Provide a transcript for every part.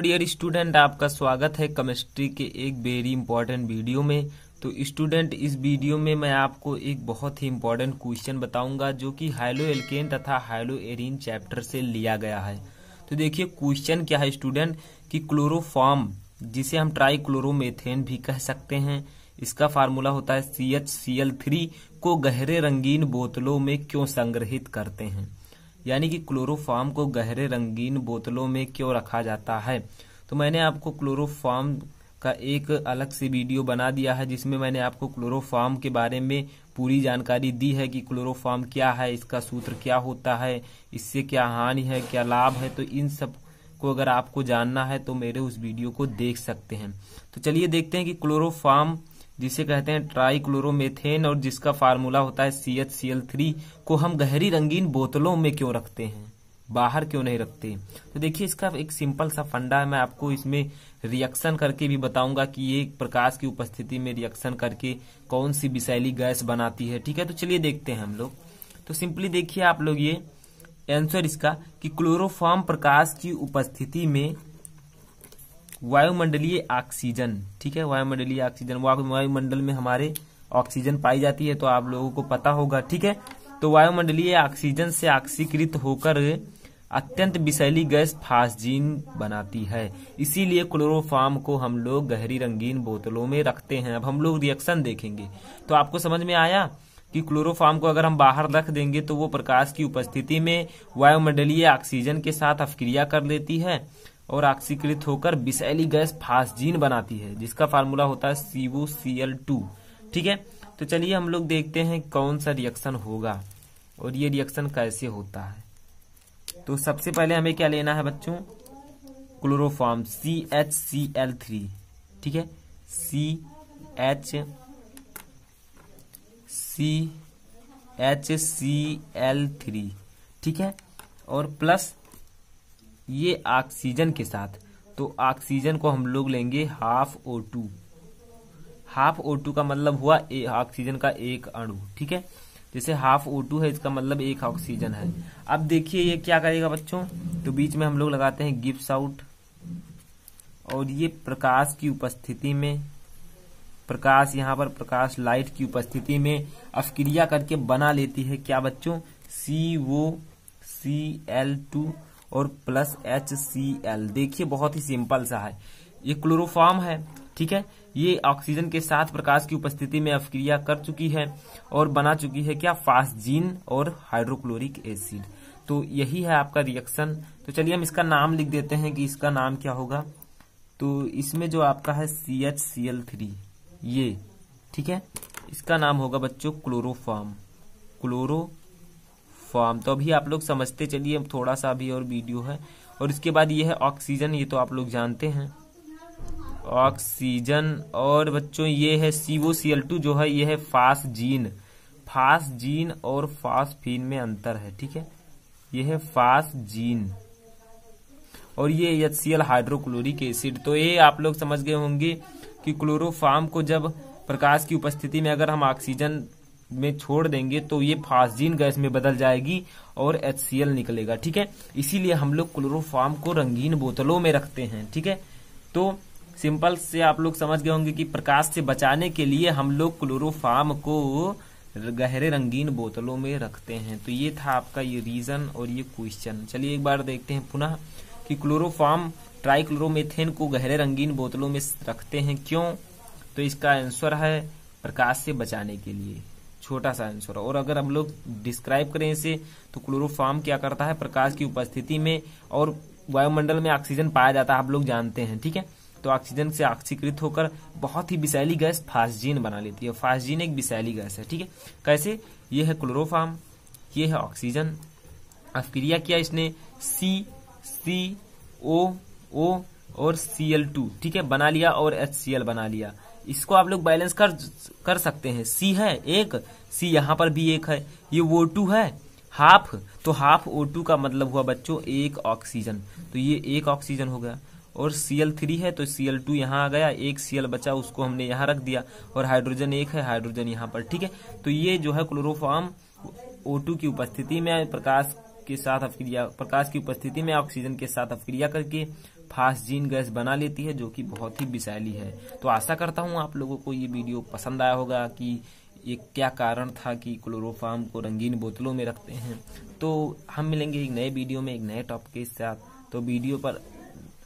Dear student, आपका स्वागत है केमिस्ट्री के एक वेरी इंपॉर्टेंट वीडियो में। तो स्टूडेंट, इस वीडियो में मैं आपको एक बहुत ही इंपॉर्टेंट क्वेश्चन बताऊँगा, जो कि हाइलो एल्केन तथा हाइलो एरिन चैप्टर से लिया गया है। तो देखिए क्वेश्चन क्या है स्टूडेंट? कि क्लोरोफॉर्म जिसे हम ट्राई क्लोरोमेथेन भी कह सकते हैं, इसका फार्मूला होता है C H C L three को गहरे रंगीन बोतलों में क्यों संग्रहित करते हैं? यानी कि क्लोरोफार्म को गहरे रंगीन बोतलों में क्यों रखा जाता है? तो मैंने आपको क्लोरोफॉर्म का एक अलग से वीडियो बना दिया है, जिसमें मैंने आपको क्लोरोफार्म के बारे में पूरी जानकारी दी है कि क्लोरोफार्म क्या है, इसका सूत्र क्या होता है, इससे क्या हानि है, क्या लाभ है। तो इन सबको अगर आपको जानना है तो मेरे उस वीडियो को देख सकते हैं। तो चलिए देखते हैं कि क्लोरोफॉर्म जिसे कहते हैं ट्राई क्लोरोमेथेन और जिसका फार्मूला होता है C H C L three को हम गहरी रंगीन बोतलों में क्यों रखते हैं? बाहर क्यों नहीं रखते? तो देखिए, इसका एक सिंपल सा फंडा है, मैं आपको इसमें रिएक्शन करके भी बताऊँगा कि ये प्रकाश की उपस्थिति में रिएक्शन करके कौन सी विषैली गैस बनाती है, ठीक है? तो चलिए देखते हैं हम लोग। तो सिंपली देखिए आप लोग ये आंसर इसका कि क्लोरोफॉर्म प्रकाश की उपस्थिति में वायुमंडलीय ऑक्सीजन, ठीक है? वायुमंडलीय ऑक्सीजन वायुमंडल में हमारे ऑक्सीजन पाई जाती है तो आप लोगों को पता होगा, ठीक है? तो वायुमंडलीय ऑक्सीजन से ऑक्सीकृत होकर अत्यंत विषैली गैस फास्जीन बनाती है। इसीलिए क्लोरोफार्म को हम लोग गहरी रंगीन बोतलों में रखते हैं। अब हम लोग रिएक्शन देखेंगे। तो आपको समझ में आया कि क्लोरोफार्म को अगर हम बाहर रख देंगे तो वो प्रकाश की उपस्थिति में वायुमंडलीय ऑक्सीजन के साथ अफक्रिया कर लेती है। और ऑक्सीकृत होकर विषैली गैस फास्जीन बनाती है, जिसका फार्मूला होता है सीवो सी एल टू ठीक है? तो चलिए हम लोग देखते हैं कौन सा रिएक्शन होगा और ये रिएक्शन कैसे होता है। तो सबसे पहले हमें क्या लेना है बच्चों? Chloroform C H C L three ठीक है? C H C H C L three ठीक है? और प्लस ये ऑक्सीजन के साथ। तो ऑक्सीजन को हम लोग लेंगे half O two half O two का मतलब हुआ ऑक्सीजन का एक अणु, ठीक है? जैसे हाफ़ ओ टू है, इसका मतलब एक ऑक्सीजन है। अब देखिए ये क्या करेगा बच्चों? तो बीच में हम लोग लगाते हैं गिप्स आउट और ये प्रकाश की उपस्थिति में, प्रकाश, यहाँ पर प्रकाश लाइट की उपस्थिति में अफक्रिया करके बना लेती है। क्या बच्चों? सी वो सी एल टू और प्लस एच सी एल देखिए, बहुत ही सिंपल सा है। ये क्लोरोफॉर्म है, ठीक है? ये ऑक्सीजन के साथ प्रकाश की उपस्थिति में अफक्रिया कर चुकी है और बना चुकी है क्या? फास्जीन और हाइड्रोक्लोरिक एसिड तो यही है आपका रिएक्शन तो चलिए, हम इसका नाम लिख देते हैं कि इसका नाम क्या होगा। तो इसमें जो आपका है C H C L three ये, ठीक है? इसका नाम होगा बच्चों क्लोरोफॉर्म क्लोरोफॉर्म तो अभी आप लोग समझते चलिए थोड़ा सा अभी और वीडियो है। और इसके बाद ये है ऑक्सीजन ये तो आप लोग जानते हैं। ऑक्सीजन और बच्चों, ये है टू जो है, ये है फास जीन फास जीन और फासफीन में अंतर है, ठीक है? ये है फास जीन और ये H C L hydrochloric acid तो ये आप लोग समझ गए होंगे कि क्लोरोफार्म को जब प्रकाश की उपस्थिति में अगर हम ऑक्सीजन में छोड़ देंगे तो ये फास्जीन गैस में बदल जाएगी और एच निकलेगा, ठीक है? इसीलिए हम लोग क्लोरोफार्म को रंगीन बोतलों में रखते हैं, ठीक है? तो सिंपल से आप लोग समझ गए होंगे कि प्रकाश से बचाने के लिए हम लोग क्लोरोफार्म को गहरे रंगीन बोतलों में रखते हैं। तो ये था आपका ये रीजन और ये क्वेश्चन चलिए एक बार देखते हैं पुनः कि क्लोरोफार्म ट्राइक्लोरोमेथेन को गहरे रंगीन बोतलों में रखते हैं क्यों? तो इसका आंसर है प्रकाश से बचाने के लिए। छोटा सा आंसर और अगर हम लोग डिस्क्राइब करें इसे तो क्लोरोफार्म क्या करता है? प्रकाश की उपस्थिति में और वायुमंडल में ऑक्सीजन पाया जाता है, आप लोग जानते हैं, ठीक है? तो ऑक्सीजन से ऑक्सीकृत होकर बहुत ही विषैली गैस फास्जीन बना लेती है। फास्जीन एक विषैली गैस है, ठीक है? कैसे? ये है क्लोरोफार्म ये है ऑक्सीजन अफक्रिया किया इसने सी सी ओ ओ और सी एल टू ठीक है? बना लिया और एच सी एल बना लिया। इसको आप लोग बैलेंस कर कर सकते हैं। सी है एक सी यहाँ पर भी एक है। ये वो टू है। हाफ़ तो हाफ़ ओ टू का मतलब हुआ बच्चों एक ऑक्सीजन तो ये एक ऑक्सीजन हो गया। और सी एल थ्री है तो सी एल टू यहाँ आ गया। एक सी एल बचा, उसको हमने यहाँ रख दिया। और हाइड्रोजन एक है हाइड्रोजन यहाँ पर, ठीक है? तो ये जो है क्लोरोफॉर्म ओ टू की उपस्थिति में, प्रकाश के साथ अफक्रिया प्रकाश की उपस्थिति में ऑक्सीजन के साथ अफक्रिया करके फास्जीन गैस बना लेती है, जो कि बहुत ही विषैली है। तो आशा करता हूँ आप लोगों को ये वीडियो पसंद आया होगा कि ये क्या कारण था कि क्लोरोफार्म को रंगीन बोतलों में रखते हैं। तो हम मिलेंगे एक नए वीडियो में, एक नए टॉपिक के साथ। तो वीडियो पर,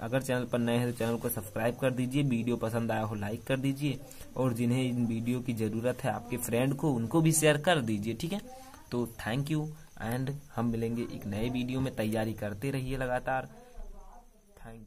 अगर चैनल पर नए हैं तो चैनल को सब्सक्राइब कर दीजिए, वीडियो पसंद आया हो लाइक कर दीजिए, और जिन्हें इन वीडियो की ज़रूरत है आपके फ्रेंड को, उनको भी शेयर कर दीजिए, ठीक है? तो थैंक यू एंड हम मिलेंगे एक नए वीडियो में। तैयारी करते रहिए लगातार। थैंक